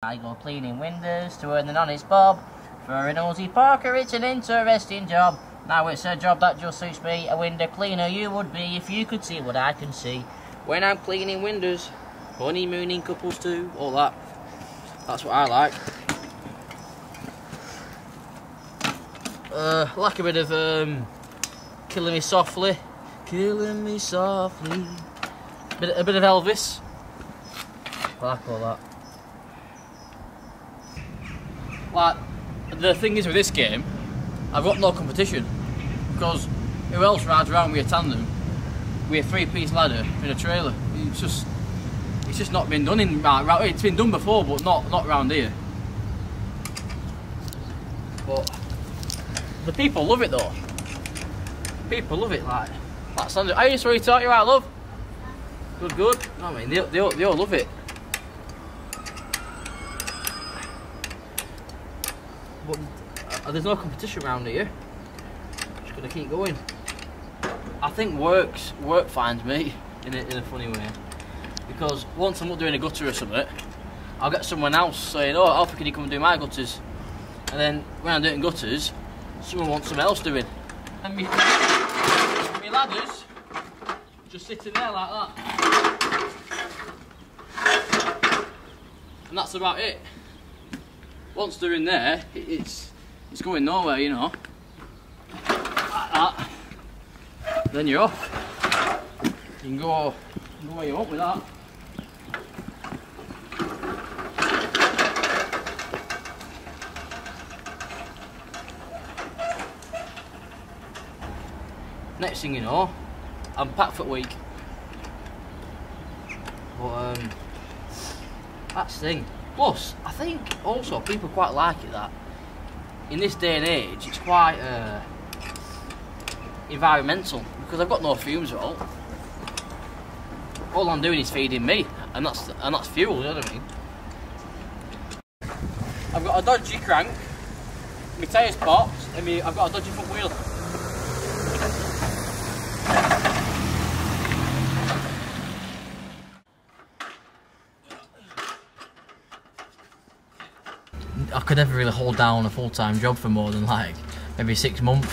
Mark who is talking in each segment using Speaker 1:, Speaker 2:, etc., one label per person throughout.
Speaker 1: I go cleaning windows to earn an honest bob. For an Aussie Parker, it's an interesting job. Now it's a job that just suits me. A window cleaner you would be if you could see what I can see. When I'm cleaning windows, honeymooning couples too, all that. That's what I like. Uh, like a bit of um, killing me softly, killing me softly. Bit, a bit of Elvis. I like all that. Like, the thing is with this game, I've got no competition. Because who else rides around with a tandem with a three-piece ladder in a trailer? It's just, it's just not been done in, right, it's been done before, but not, not around here. But, the people love it though. People love it, like, like Sandra. How you sweetheart, you right, love? Good, good. I mean, they, they, they all love it. But uh, there's no competition around here. Just gonna keep going. I think works work finds me in a, in a funny way because once I'm not doing a gutter or something, I'll get someone else saying, "Oh, Alfie, can you come and do my gutters?" And then when I'm doing gutters, someone wants someone else doing. And me, me ladders just sitting there like that, and that's about it once they're in there, it's it's going nowhere, you know. Like that. Then you're off. You can go, go where you want with that. Next thing you know, I'm packed for a week. But um, that's the thing. Plus, I think also people quite like it that in this day and age it's quite uh, environmental because I've got no fumes at all. All I'm doing is feeding me, and that's and that's fuel. You know what I mean? I've got a dodgy crank, my tyres popped, and me, I've got a dodgy front wheel. I could never really hold down a full-time job for more than like maybe six months.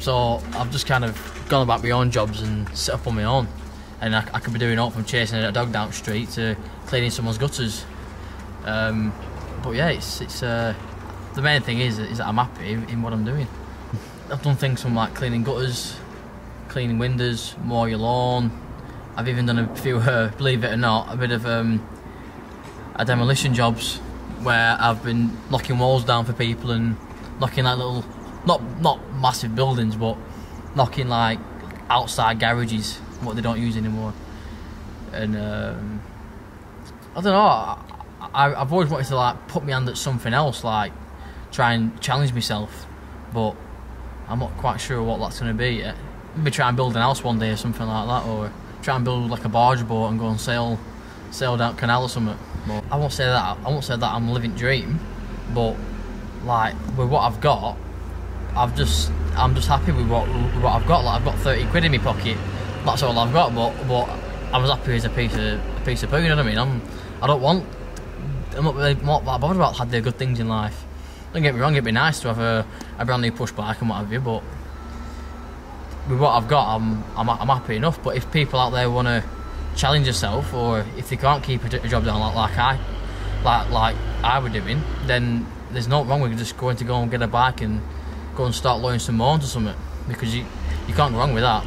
Speaker 1: So I've just kind of gone about my own jobs and set up on my own. And I, I could be doing all from chasing a dog down the street to cleaning someone's gutters. Um, but yeah, it's it's uh, the main thing is is that I'm happy in what I'm doing. I've done things from like cleaning gutters, cleaning windows, mow your lawn. I've even done a few, uh, believe it or not, a bit of um, a demolition jobs where I've been knocking walls down for people and knocking like little, not not massive buildings, but knocking like outside garages, what they don't use anymore. And um, I don't know. I, I've always wanted to like put my hand at something else, like try and challenge myself, but I'm not quite sure what that's going to be yet. Maybe try and build an house one day or something like that, or try and build like a barge boat and go and sail sail down canal or something. I won't say that. I won't say that I'm living dream, but like with what I've got, I've just I'm just happy with what with what I've got. Like I've got 30 quid in my pocket. That's all I've got. But but I was happy as a piece of a piece of poo. You know what I mean? I'm I don't want. I'm not not that bothered about had the good things in life. Don't get me wrong. It'd be nice to have a, a brand new push bike and what have you, but with what I've got, I'm I'm, I'm happy enough. But if people out there want to challenge yourself, or if they can't keep a, job down like, like I, like like I were doing, then there's no wrong with just going to go and get a bike and go and start learning some more or something because you you can't go wrong with that.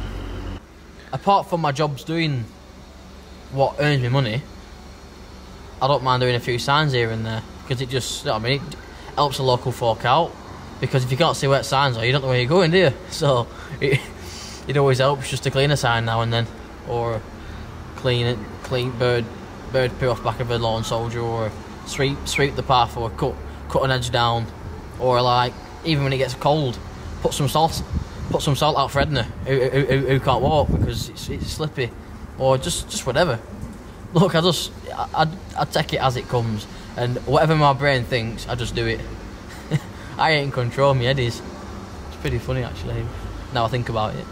Speaker 1: Apart from my jobs doing what earns me money, I don't mind doing a few signs here and there because it just, you know I mean, it helps the local folk out. Because if you can't see where signs are, you don't know where you're going, do you? So it, it always helps just to clean a sign now and then, or clean it, clean bird bird poo off back of a lawn soldier, or sweep sweep the path, or cut cut an edge down, or like even when it gets cold, put some salt put some salt out for Edna who, who, who can't walk because it's, it's slippy, or just just whatever. Look, I just I, I, I take it as it comes, and whatever my brain thinks, I just do it. I ain't in control. My head is. It's pretty funny actually. Now I think about it.